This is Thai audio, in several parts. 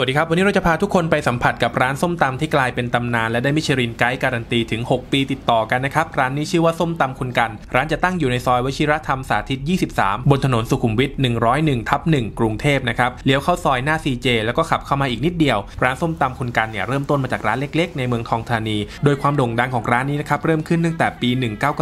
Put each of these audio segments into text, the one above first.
วัสดีครับ วันนี้เราจะพาทุกคนไปสัมผัสกับร้านส้มตำที่กลายเป็นตำนาน และได้มิชลินไกด์การันตีถึง 6 ปีติดต่อกันนะครับ ร้านนี้ชื่อว่าส้มตำคุณกัน ร้านจะตั้งอยู่ในซอยวชิรธรรมสาธิต 23 บนถนนสุขุมวิท 101 ทับ 1 กรุงเทพนะครับเลี้ยวเข้าซอยหน้า CJ แล้วก็ขับเข้ามาอีกนิดเดียว ร้านส้มตำคุณกันเนี่ยเริ่มต้นมาจากร้านเล็ก ๆ ในเมืองทองธานี โดยความโด่งดังของร้านนี้นะครับเริ่มขึ้นตั้งแต่ปี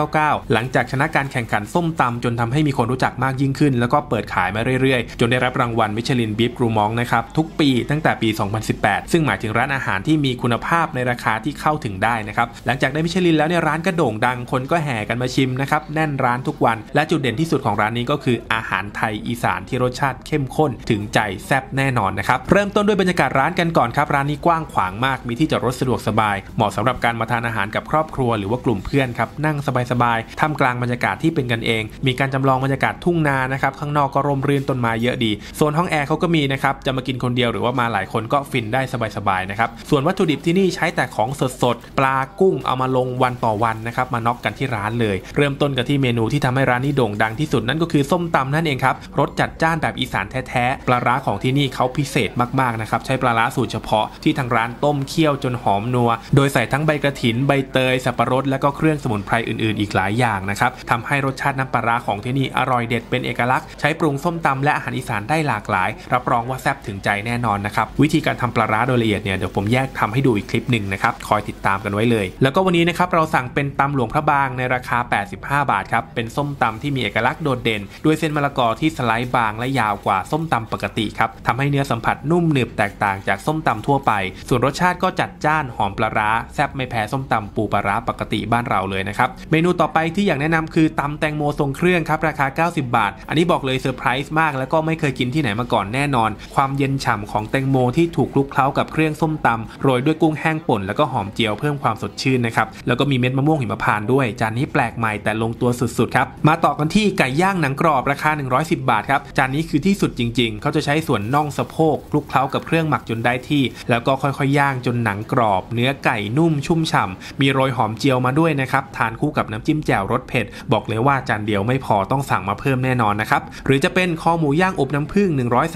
1999 หลังจากชนะการแข่งขันส้มตำจนทำให้มีคนรู้จักมากยิ่งขึ้น แล้วก็เปิดขายมาเรื่อยๆ จนได้รับรางวัลมิชลินบีฟกรูมองนะครับทุกปีตั้งแต่ปี 2018 ซึ่งหมายถึงร้านอาหารที่มีคุณภาพในราคาที่เข้าถึงได้นะครับหลังจากได้มิชลินแล้วเนี่ยร้านก็โด่งดังคนก็แห่กันมาชิมนะครับแน่นร้านทุกวัน และจุดเด่นที่สุดของร้านนี้ก็คืออาหารไทยอีสานที่รสชาติเข้มข้นถึงใจแซ่บแน่นอนนะครับเริ่มต้นด้วยบรรยากาศร้านกันก่อนครับร้านนี้กว้างขวางมากมีที่จอดรถสะดวกสบาย เหมาะสำหรับการมาทานอาหารกับครอบครัวหรือว่ากลุ่มเพื่อนครับนั่งสบายๆท่ามกลางบรรยากาศที่เป็นกันเอง มีการจำลองบรรยากาศทุ่งนานะครับข้างนอกก็ร่มรื่นต้นไม้เยอะดีโซนห้องแอร์เขาก็มีนะครับจะมากินคนเดียวหรือว่ามาหลายคนก็ฟินได้สบายๆนะครับส่วนวัตถุดิบที่นี่ใช้แต่ของสดๆปลากุ้งเอามาลงวันต่อวันนะครับมาน็อกกันที่ร้านเลย เริ่มต้นกันที่เมนูที่ทำให้ร้านนี้โด่งดังที่สุดนั่นก็คือส้มตำนั่นเองครับรสจัดจ้านแบบอีสานแท้ๆปลาร้าของที่นี่เขาพิเศษมากๆนะครับใช้ปลาร้าสูตรเฉพาะที่ทางร้านต้มเคี่ยวจนหอมนัว โดยใส่ทั้งใบกระถินใบเตยสับปะรดและก็เครื่องสมุนไพรอื่นๆ อีกหลายอย่างนะครับทำให้รสชาติน้ำปลาร้าของที่นี่อร่อยเด็ดเป็นเอกลักษณ์ใช้ปรุงส้มตำและอาหารอีสานได้หลากหลาย รับรองว่าแซ่บถึงใจแน่นอนนะครับวิธีการทำปลาร้าโดยละเอียดเนี่ยเดี๋ยวผมแยกทำให้ดูอีกคลิปหนึ่งนะครับคอยติดตามกันไว้เลย แล้วก็วันนี้นะครับเราสั่งเป็นตำหลวงพระบางในราคา 85 บาทครับเป็นส้มตำที่มีเอกลักษณ์โดดเด่น ด้วยเส้นมะละกอที่สไลด์บางและยาวกว่าส้มตำปกติครับทำให้เนื้อสัมผัสนุ่มหนึบแตกต่างจากส้มตำทั่วไป ส่วนรสชาติก็จัดจ้านหอมปลาร้าแซ่บไม่แพ้ส้มตำปูปลาร้าปกติบ้านเราเลยนะครับเมนูต่อไปที่อยากแนะนำคือตำแตงโมทรงเครื่องครับราคา 90 บาท อันนี้บอกเลยเซอร์ไพรส์มากแล้วก็ไม่เคยกินที่ไหนมาก่อนแน่นอน ความเย็นฉ่ำของแตงโมที่ถูกคลุกเคล้ากับเครื่องส้มตำโรยด้วยกุ้งแห้งป่นแล้วก็หอมเจียวเพิ่มความสดชื่นนะครับแล้วก็มีเม็ดมะม่วงหิมพานต์ด้วย จานนี้แปลกใหม่แต่ลงตัวสุดๆครับมาต่อกันที่ไก่ย่างหนังกรอบราคา 110 บาทครับจานนี้คือที่สุดจริง ๆ เขาจะใช้ส่วนน่องสะโพกคลุกเคล้ากับเครื่องหมักจนได้ที่ แล้วก็ค่อยๆย่างจนหนังกรอบ เนื้อไก่นุ่มชุ่มฉ่ำมีโรยหอมเจียวมาด้วยนะครับทานคู่กับน้ำจิ้มแจ่วรสเผ็ดบอกเลยว่าจานเดียวไม่พอต้องสั่งมาเพิ่มแน่นอนนะครับหรือจะเป็นคอหมูย่างอบน้ำผึ้ง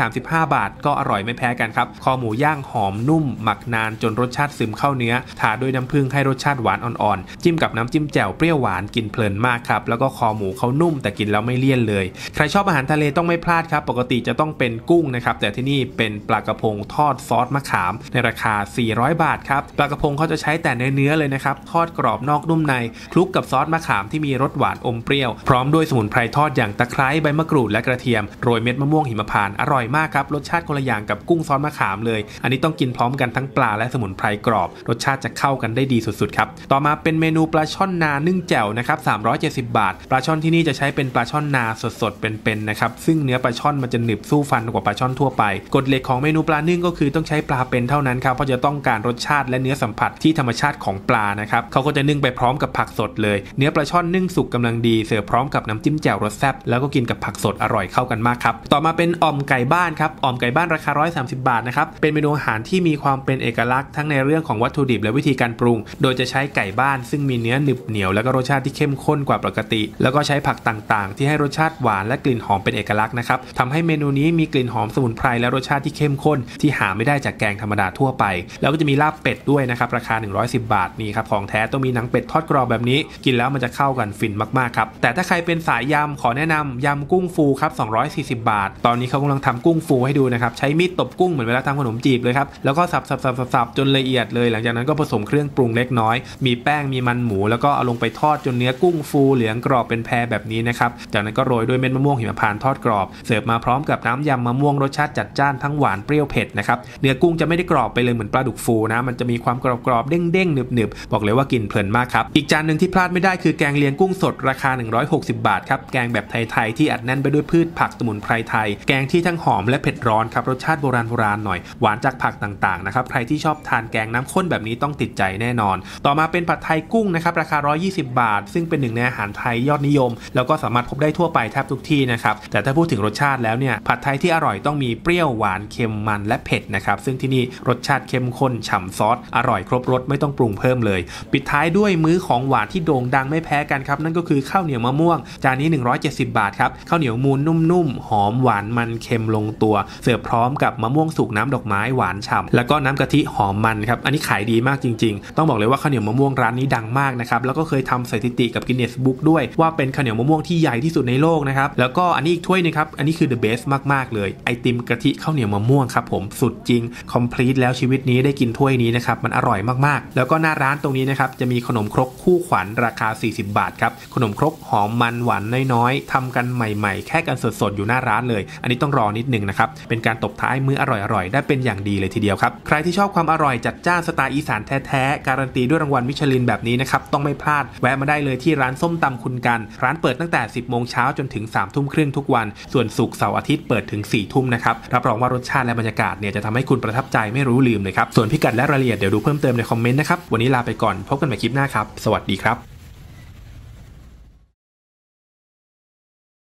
135 บาท ก็อร่อยไม่แพ้กันครับคอหมูย่างหอมนุ่ม หมักนานจนรสชาติซึมเข้าเนื้อทาด้วยน้ำผึ้งให้รสชาติหวานอ่อนๆ จิ้มกับน้ำจิ้มแจ่วเปรี้ยวหวานกินเพลินมากครับ แล้วก็คอหมูเขานุ่มแต่กินแล้วไม่เลี่ยนเลย ใครชอบอาหารทะเลต้องไม่พลาดครับ ปกติจะต้องเป็นกุ้งนะครับ แต่ที่นี่เป็นปลากระพงทอดซอสมะขาม ในราคา 400 บาทครับ ปลากระพงเขาจะใช้แต่เนื้อเลยนะครับ ทอดกรอบนอกนุ่มใน คลุกกับซอสมะขามที่มีรสหวานอมเปรี้ยว พร้อมด้วยสมุนไพรทอดอย่างตะไคร้ใบมะกรูดและกระเทียม โรยเม็ดมะม่วงหิมพานต์อร่อยมากครับ รสชาติคนละอย่างกับกุ้งซอสมะขามเลย อันนี้ต้องกินพร้อมกันทั้งปลาและสมุนไพรกรอบ รสชาติจะเข้ากันได้ดีสุดๆครับ ต่อมาเป็นเมนูปลาช่อนนานึ่งแจ่วนะครับ370 บาท ปลาช่อนที่นี่จะใช้เป็นปลาช่อนนาสดๆเป็นๆนะครับ ซึ่งเนื้อปลาช่อนมันจะหนึบสู้ฟันกว่าปลาช่อนทั่วไป กฎเหล็กของเมนูปลานึ่งก็คือต้องใช้ปลาเป็นเท่านั้นครับ เพราะจะต้องการรสชาติและเนื้อสัมผัสที่ธรรมชาติของปลานะครับ เขาก็จะนึ่งไปพร้อมกับผักสดเลย เนื้อปลาช่อนนึ่งสุกกำลังดี เสิร์ฟพร้อมกับน้ำจิ้มแจ่วรสแซ่บ แล้วก็กินกับผักสดอร่อยเข้ากันมากครับ ต่อมาเป็นอ่อมไก่บ้านครับ อ่อมไก่บ้านราคา 130 บาทนะครับ เป็นเมนูอาหารที่มีความเป็นเอกลักษณ์ทั้งในเรื่องของวัตถุดิบและวิธีการปรุง โดยจะใช้ไก่บ้าน ซึ่งมีเนื้อหนึบเหนียวแล้วก็รสชาติที่เข้มข้นกว่าปกติ แล้วก็ใช้ผักต่างๆ ที่ให้รสชาติหวานและกลิ่นหอมเป็นเอกลักษณ์นะครับทำให้เมนูนี้มีกลิ่นหอมสมุนไพรและรสชาติที่เข้มข้น ที่หาไม่ได้จากแกงธรรมดาทั่วไป แล้วก็จะมีลาบเป็ดด้วยนะครับราคา 110 บาทนี่ครับของแท้ต้องมีหนังเป็ดทอดกรอบแบบนี้ กินแล้วมันจะเข้ากันฟินมากๆครับแต่ถ้าใครเป็นสายยำขอแนะนำยำกุ้งฟูครับ240 บาท ตอนนี้เขากำลังทำกุ้งฟูให้ดูนะครับใช้มีดตบกุ้งเหมือนวลาทำขนมจีบเลยครับ แล้วก็สับสับสับสับจนละเอียดเลย หลังจากนั้นก็ผสมเครื่องปรุงเล็กน้อย มีแป้งมีมันหมู แล้วก็เอาลงไปทอดจนเนื้อกุ้งฟูเหลืองกรอบเป็นแพรแบบนี้นะครับ จากนั้นก็โรยด้วยเม็ดมะม่วงหิมพานต์ทอดกรอบ เสิร์ฟมาพร้อมกับน้ำยำมะม่วงรสชาติจัดจ้านทั้งหวานเปรี้ยวเผ็ดนะครับ เนื้อกุ้งจะไม่ได้กรอบไปเลยเหมือนปลาดุกฟูนะ มันจะมีความกรอบกรอบเด้งเด้งหนึบหนึบบอกเลยว่ากินเพลินมากครับ อีกจานหนึ่งที่พลาดไม่ได้คือแกงเลียงกุ้งสดราคา 160 บาทครับ แกงแบบไทยๆที่อัดแน่นไปด้วยพืชผักสมุนไพรไทย แกงที่ทั้งหอมและเผ็ดร้อนครับ รสชาติโบราณโบราณหน่อย หวานจากผักต่างๆนะครับใครที่ชอบทานแกงน้ำข้นแบบนี้ต้องติดใจแน่นอน ต่อมาเป็นผัดไทยกุ้งนะครับราคา 120 บาท ซึ่งเป็นหนึ่งในอาหารไทยยอดนิยม แล้วก็สามารถพบได้ทั่วไปแทบทุกที่นะครับแต่ถ้าพูดถึงรสชาติแล้วเนี่ยผัดไทยที่อร่อยต้องมีเปรี้ยวหวานเค็มมันและเผ็ดนะครับซึ่งที่นี่รสชาติเข้มข้นฉ่ำซอสอร่อยครบรสไม่ต้องปรุงเพิ่มเลย ปิดท้ายด้วยมื้อของหวานที่โด่งดังไม่แพ้กันครับนั่นก็คือข้าวเหนียวมะม่วง จานนี้ 170 บาทครับข้าวเหนียวมูนนุ่มๆหอมหวานมันเค็มลงตัว เสิร์ฟพร้อมกับมะม่วงสุกน้ำดอกไม้หวานฉ่ำแล้วก็น้ำกะทิหอมมันครับอันนี้ขายดีมากจริง ๆ ต้องบอกเลยว่าข้าวเหนียวมะม่วงร้านนี้ดังมากนะครับแล้วก็เคยทำสถิติกับกินเนสบุ๊กด้วยว่าเป็นข้าวเหนียวมะม่วงที่ใหญ่ที่สุดในโลกนะครับแล้วก็อันนี้อีกถ้วยนึงครับอันนี้คือ the best มากๆเลยไอติมกะทิข้าวเหนียวมะม่วงครับผมสุดจริง complete แล้วชีวิตนี้ได้กินถ้วยนี้นะครับมันอร่อยมากๆ แล้วก็หน้าร้านตรงนี้นะครับจะมีขนมครกคู่ขวัญราคา 40 บาทครับขนมครกหอมมันหวานน้อยๆทำกันใหม่ ๆ แค่กันสดๆอยู่หน้าร้านเลย อันนี้ต้องรอนิดนึงนะครับเป็นการตบท้ายมื้ออร่อยๆได้เป็นอย่างดีเลยทีเดียวครับ ใครที่ชอบความอร่อยจัดจ้านสไตล์อีสานแท้ๆ การันตีด้วยรางวัลมิชลินแบบนี้นะครับ ต้องไม่พลาด แวะมาได้เลยที่ร้านส้มตำคุณกัน ร้านเปิดตั้งแต่ 10 โมงเช้าจนถึง 3 ทุ่มครึ่งทุกวัน ส่วนศุกร์เสาร์อาทิตย์เปิดถึง 4 ทุ่มนะครับ รับรองว่ารสชาติและบรรยากาศเนี่ยจะทำให้คุณประทับใจไม่รู้ลืมเลยครับ ส่วนพิกัดและรายละเอียดเดี๋ยวดูเพิ่มเติมในคอมเมนต์นะครับ วันนี้ลาไปก่อน พบกันใหม่คลิปหน้าครับ สวัสดีครับ